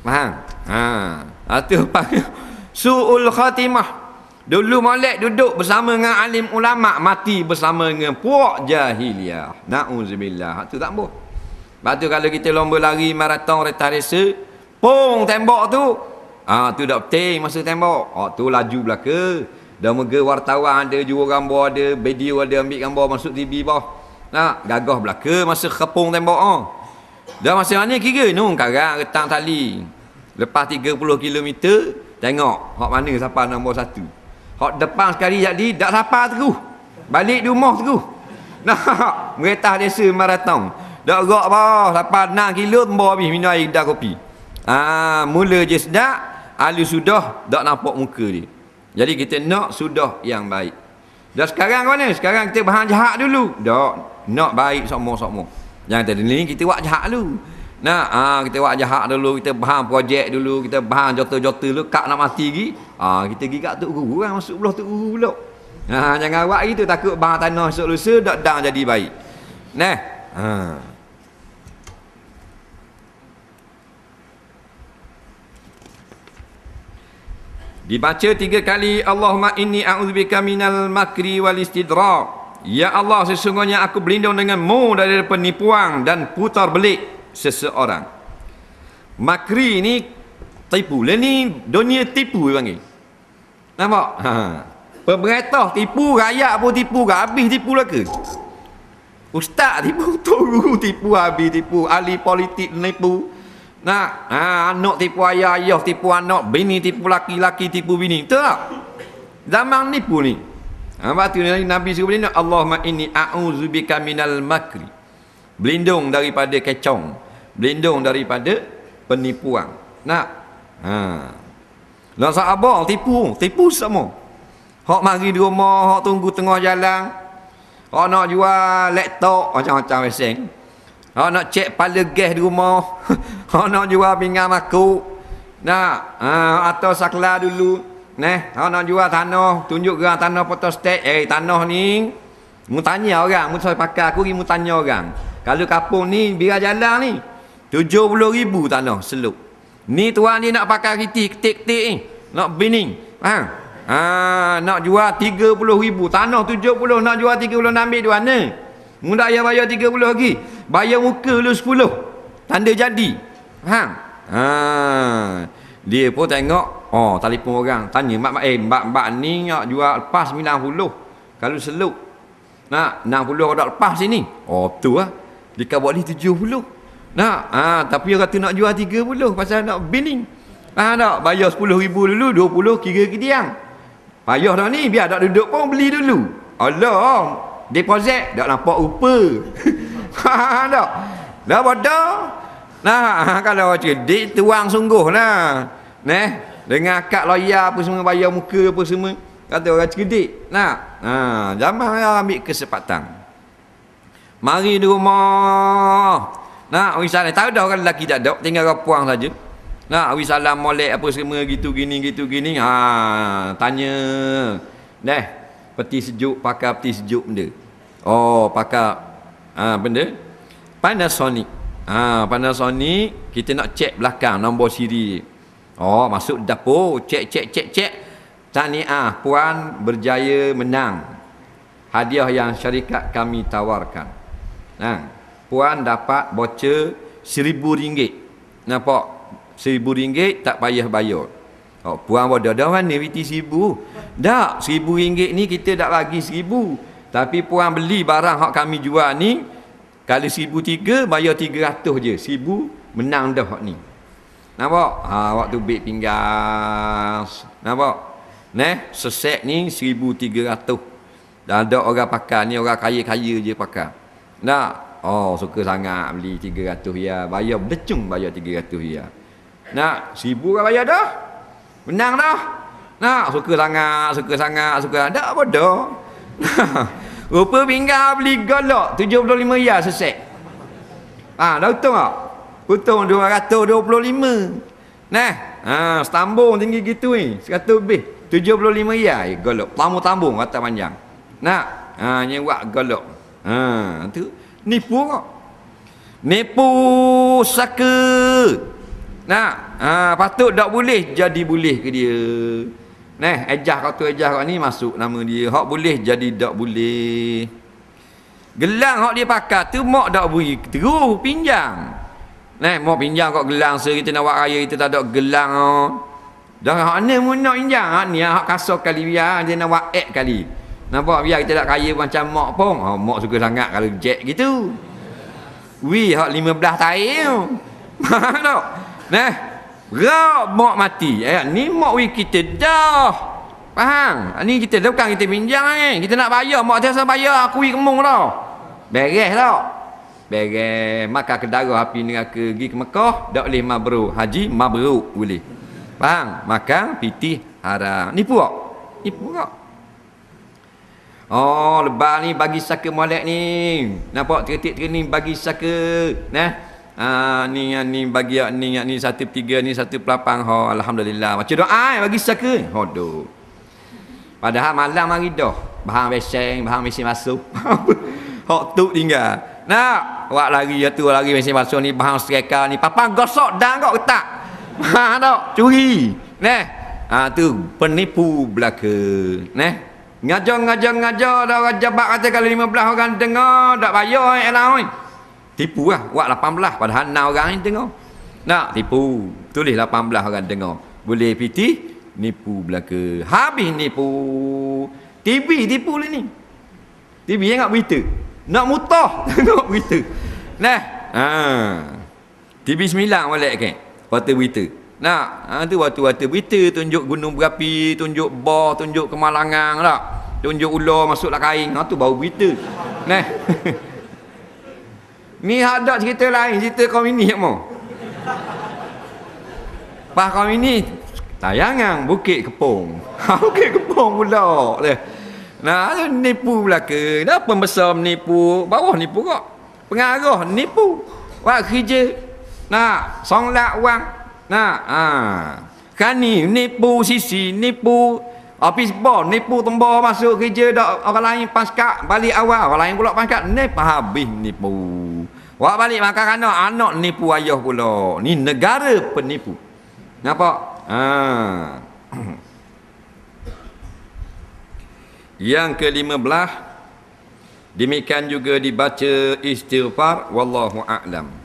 Faham? Ha. Itu panggil su'ul khatimah. Dulu molek duduk bersama dengan alim ulama mati bersama dengan puak jahiliah. Nauzubillah. Itu tak boleh. Lepas tu kalau kita lomba lari maraton reta resa, pung tembok tu. Ah ha, tu dak penting masa tembok. Oh tu laju belaka. Dah mega wartawan ada, juru gambar ada, video ada ambil gambar masuk TV bawah. Nak gagah belaka masa kepung tembok ah. Oh. Dah masa mana kira nu karang retang tali. Lepas 30 km tengok hak mana siapa nombor satu. Hak depan sekali jadi dak siapa terus. Balik di rumah terus. Nah, meretah desa maraton. Dak gerak bawah dapat 6 kilo tembo habis minum air dah kopi. Ah, mula je sedak, alu sudah dak nampak muka dia. Jadi kita nak sudah yang baik. Dah sekarang mana? Sekarang kita bahan jahat dulu. Dak, nak baik semua-semua. Jangan tadi ni kita buat jahat dulu. Nah, ah kita buat jahat dulu, kita bahan projek dulu, kita bahan jota-jota dulu, kak nak mati lagi. Ah kita pergi kat tok guru kan masuk belah tok guru pula. Nah, jangan buat gitu takut bahan tanah esok lusa dak dang jadi baik. Nah, ha. Dibaca tiga kali Allahumma inni a'udzubika minal makri wal istidrak. Ya Allah sesungguhnya aku berlindung denganmu dari penipuan dan putar belik seseorang. Makri ni tipu. Lah ni dunia tipu panggil. Nampak? Ha. Pemerintah tipu, rakyat pun tipu, habis tipu lah ke? Ustaz tipu, guru tipu, habis tipu, ahli politik tipu. Nak, ha, anak tipu ayah, ayah tipu anak, bini tipu laki-laki tipu bini. Betul tak? Zaman nipu ni. Ha, tu ni Nabi suruh berlindung. Allahumma inni a'udzubika minal makri. Berlindung daripada kecong. Berlindung daripada penipuan. Nak? Ha. Lah sahabat tipu, tipu semua. Hak mari di rumah, hak tunggu tengah jalan. Hak nak jual laptop macam-macam weseng. Ha nak cek pala gas di rumah. Ha nak jual pinggan makuk. Nak ha atau sakla dulu. Neh, ha nak jual tanah, tunjuk geran tanah foto state. Eh tanah ni mu tanya orang, mu saya pakai aku mu tanya orang. Kalau kapung ni biar jalan ni 70,000 tanah seluk. Ni tuan ni nak pakai riti ketik-ketik ni. Nak bining. Ha. Ha nak jual 30,000 tanah 70 nak jual 30 nak ambil di mana? Mudah ya bayar 30 lagi. Bayar muka lu 10. Tanda jadi. Faham? Ha. Dia pun tengok, oh telefon orang, tanya mak mak eh mbak-mbak ni nak jual lepas 90. Kalau seluk. Nak 60 dak lepas sini. Oh tu ah. Dia kau ni 70. Nak, ah ha, tapi orang kata nak jual 30 pasal nak bining. Ah ha, nak bayar 10 ribu dulu, 20 kira kediang. Payah dah ni, biar tak duduk pun beli dulu. Allah, deposit dak nampak rupa. Ha dak. Dah bodoh. Nah, kalau cerdik tuang sungguhlah. Neh, dengan akad lawyer apa semua bayar muka apa semua. Kata orang cerdik. Nah, ha, zaman ambil kesempatan. Mari di rumah. Nah, misalnya tahu dah orang lelaki tak ada, tinggal orang puang saja. Nah, awi salam molek apa semua gitu gini gitu gini. Ha, tanya. Neh, peti sejuk pakai peti sejuk benda. Oh, pakai ha, benda Panasonic. Ha, Panasonic kita nak cek belakang nombor siri. Oh, masuk dapur, cek cek cek cek. Tahniah puan berjaya menang. Hadiah yang syarikat kami tawarkan. Nah, puan dapat voucher seribu ringgit. Nampak? Seribu ringgit tak payah bayar. Oh, puan bodoh dah mana viti seribu? Tak, seribu ringgit ni kita tak bagi seribu. Tapi puan beli barang hak kami jual ni kali seribu tiga bayar tiga ratus je. Seribu menang dah hak ni. Nampak? Ha, waktu beg pinggang. Nampak? Neh, sesek ni seribu tiga ratus. Dan ada orang pakai ni orang kaya-kaya je pakai. Nak? Oh, suka sangat beli tiga ratus ya. Bayar becung bayar tiga ratus ya. Nak? Seribu orang bayar dah? Menang dah? Nak? Suka sangat, suka sangat, suka. Tak bodoh. Rupa pinggang beli golok 75 ya sesek. Ha, dah untung tak? Untung 225. Nah, ha, setambung tinggi gitu ni. 100 lebih. 75 ya golok. Tambung-tambung kata panjang. Nak, ha, nyewa golok. Ha, tu nipu kok. Nipu saka. Nah, ha, patut tak boleh jadi boleh ke dia. Nah, ejah kau tu ejah kau ni masuk nama dia. Hak boleh jadi tak boleh. Gelang hak dia pakai tu mak tak beri terus pinjam. Nah, mau pinjam kau gelang se kita nak buat raya kita tak ada gelang oh. Dah hak ni mu nak pinjam hak ni hak kasar kali biar dia nak buat ek kali. Nampak biar kita tak kaya macam mak pun. Oh, mak suka sangat kalau jet gitu. Wi hak 15 tahun. Tak? Nah, Rap mak mati. Eh, ni mak wi kita dah. Faham? Ni kita dah bukan kita pinjam ni. Kita nak bayar. Mak tiasa bayar. Aku wi kemung tau. Beres tau. Beres. Maka kedara api neraka pergi ke Mekah. Tak boleh mabruk. Haji mabruk boleh. Faham? Maka pitih haram. Nipu tak? Nipu tak? Oh, lebar ni bagi saka molek ni. Nampak tertik-tertik ni bagi saka. Nah. Ah ni ni bagi ni ni satu tiga ni satu pelapang ho alhamdulillah. Macam doa bagi saka. Hodo. Padahal malam mari dah. Bahang beseng, bahang mesin masuk. Hok tu tinggal. Nak buat lari ya tu lari mesin masuk ni bahang striker ni. Papang gosok dah kau tak. Ha tak curi. Neh. Ha tu penipu belaka. Neh. Ngajar ngajar ngajar dah jabat kata kalau 15 orang dengar tak bayar eh lah oi. Tipu lah. Buat 18. Padahal 6 orang yang tengok. Nak tipu. Tulis 18 orang tengok. Boleh piti. Nipu belaka. Habis nipu. TV tipu lah ni. TV yang nak berita. Nak mutah. Tengok berita. Nah. Ha. TV 9 balik kan. Waktu berita. Nak. Ha, tu waktu-waktu berita. Tunjuk gunung berapi. Tunjuk bawah. Tunjuk kemalangan tak. Tunjuk ular masuklah kain. Ha, tu baru berita. Nah. Ni ada cerita lain, cerita kaum ini mo. Pak kaum ini tayangan Bukit Kepung. Bukit Kepung pula. Nah, nipu belaka. Dah pembesar menipu, bawah nipu kok. Pengarah nipu. Buat kerja. Nah, songlat wang. Nah, ha. Kan ni nipu sisi, nipu Habis bor, nipu tembor masuk kerja dak orang lain paskat balik awal, orang lain pula paskat ni habis nipu. Wak balik makan kana anak nipu ayah pula. Ni negara penipu. Nampak? Ha. Yang ke-15 demikian juga dibaca istighfar wallahu a'lam.